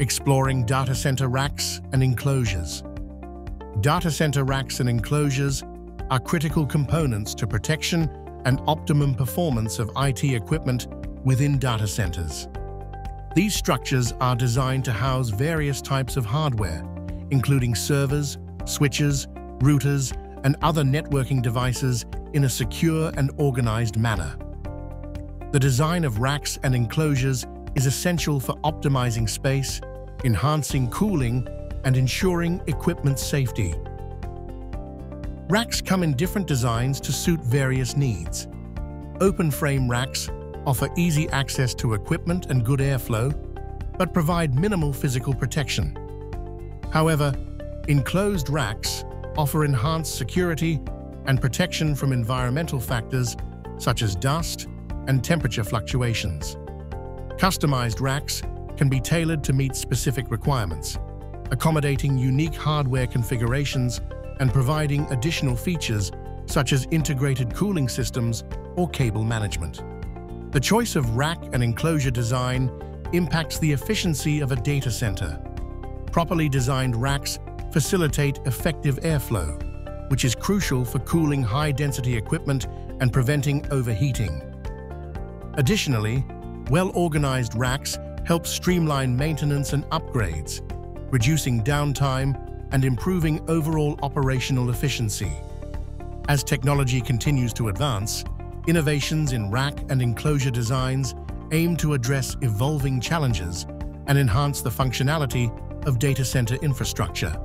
exploring data center racks and enclosures. Data center racks and enclosures are critical components to protection and optimum performance of IT equipment within data centers. These structures are designed to house various types of hardware, including servers, switches, routers, and other networking devices in a secure and organized manner. The design of racks and enclosures is essential for optimizing space, enhancing cooling, and ensuring equipment safety. Racks come in different designs to suit various needs. Open frame racks offer easy access to equipment and good airflow, but provide minimal physical protection. However, enclosed racks offer enhanced security and protection from environmental factors such as dust and temperature fluctuations. Customized racks can be tailored to meet specific requirements, accommodating unique hardware configurations and providing additional features such as integrated cooling systems or cable management. The choice of rack and enclosure design impacts the efficiency of a data center. Properly designed racks facilitate effective airflow, which is crucial for cooling high-density equipment and preventing overheating. Additionally, well-organized racks help streamline maintenance and upgrades, reducing downtime and improving overall operational efficiency. As technology continues to advance, innovations in rack and enclosure designs aim to address evolving challenges and enhance the functionality of data center infrastructure.